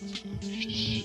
You.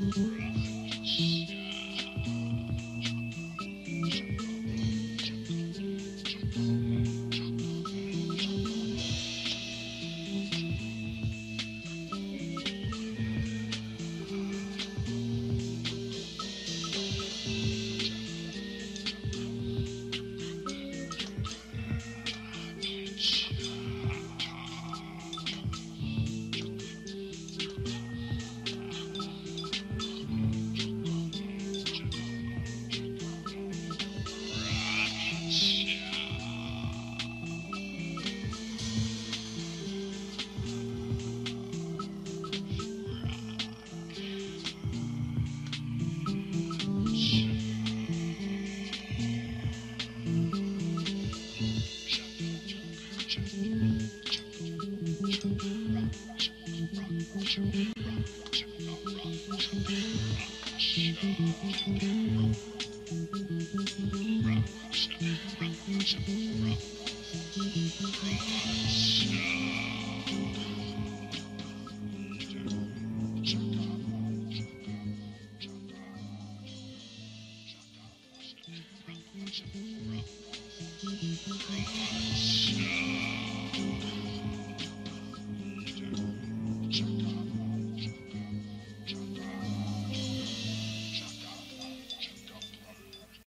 Mm-hmm. Rock.